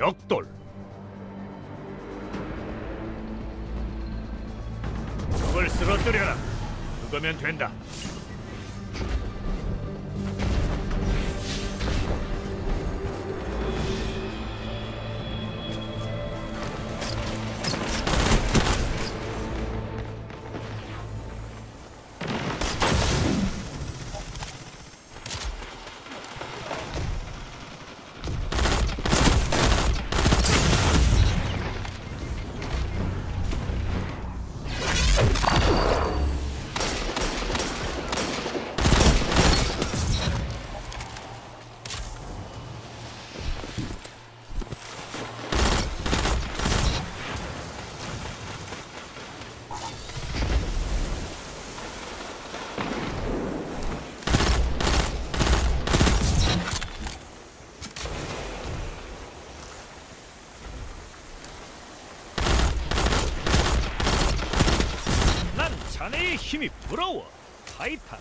벽돌. 그걸 쓰러뜨려라. 그거면 된다. 자네의 힘이 부러워. 타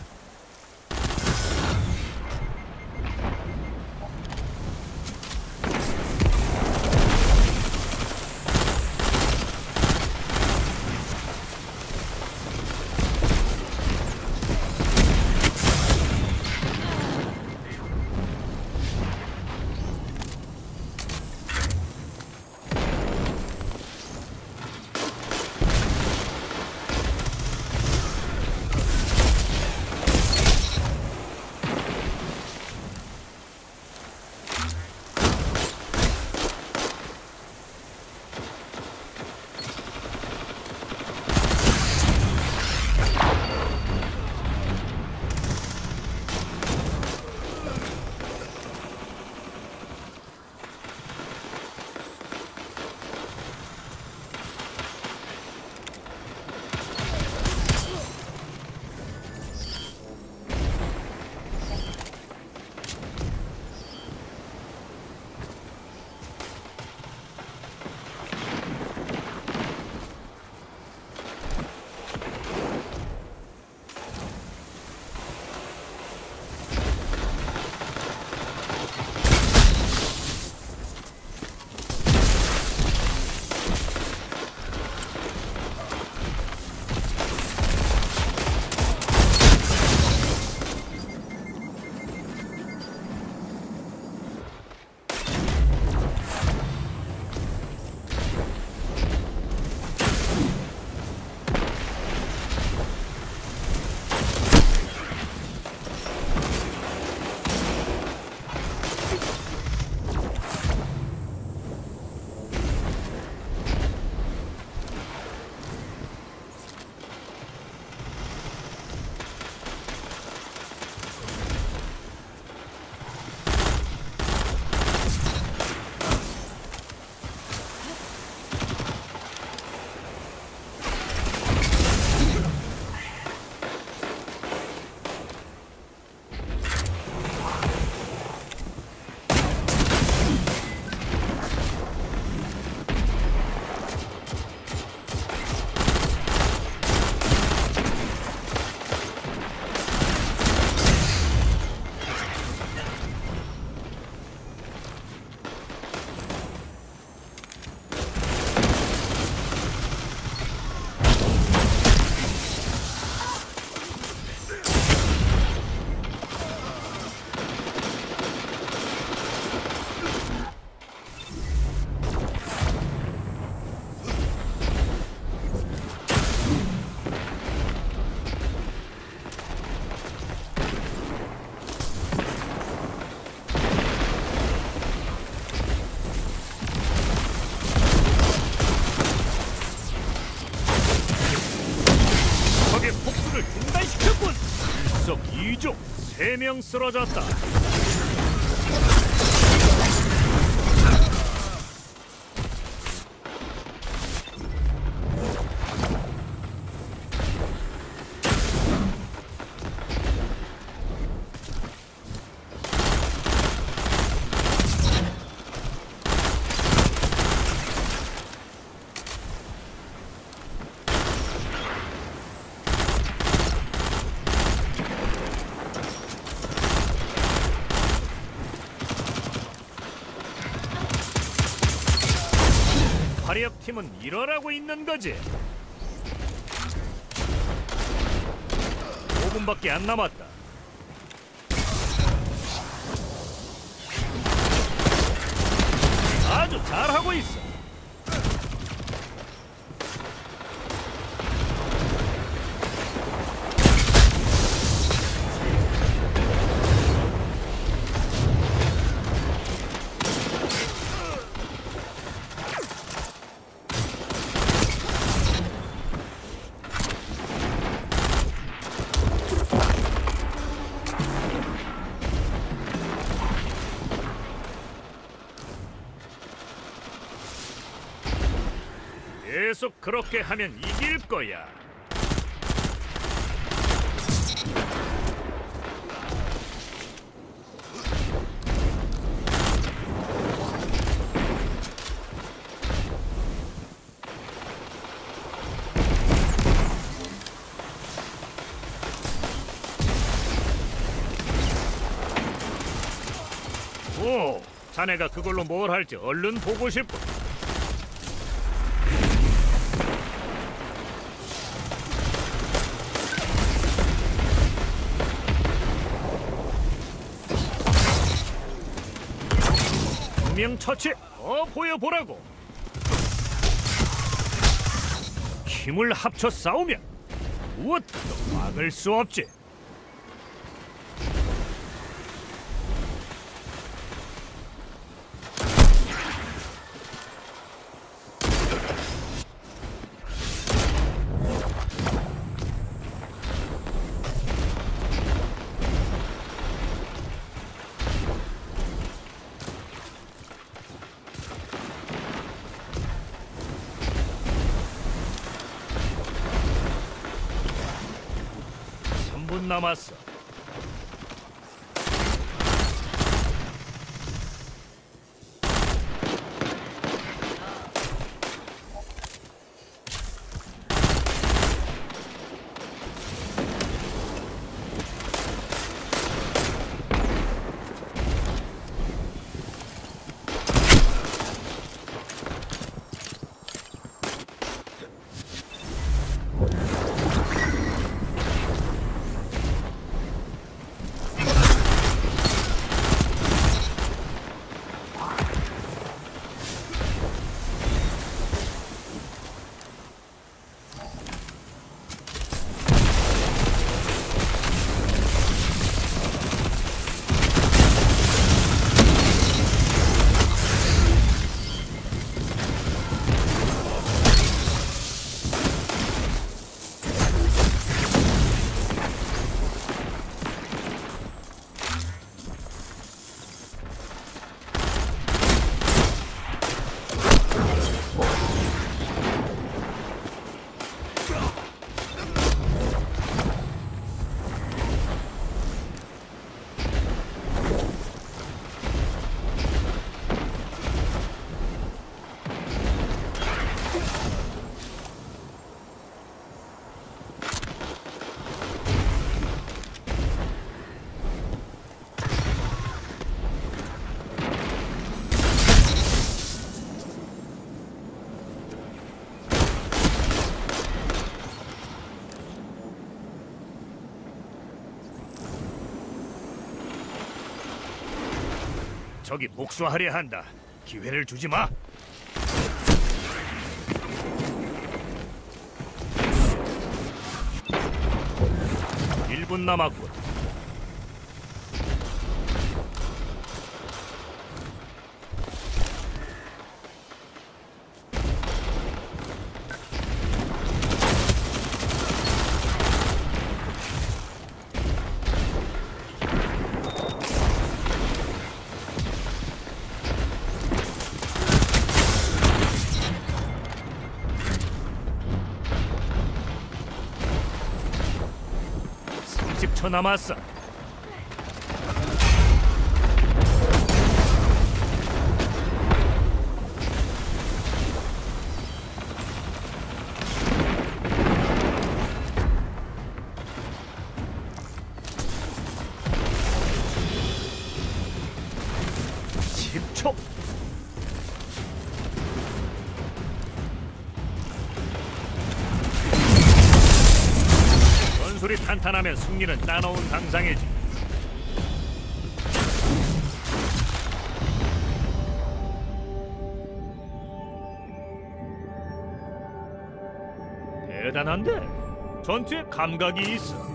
명 쓰러졌다. 팀은 일어나고 있는 거지. 5분밖에 안 남았다. 아주 잘하고 있어. 계속 그렇게 하면 이길 거야. 오, 자네가 그걸로 뭘 할지 얼른 보고 싶어. 두명 처치. 어 보여보라고. 힘을 합쳐 싸우면 무엇도 막을 수 없지. 삼분 남았어. 저기 복수하려 한다. 기회를 주지 마. 일분 남았군. намазаться. 전술이 탄탄하면 승리는 따놓은 당상이지. 대단한데 전투에 감각이 있어.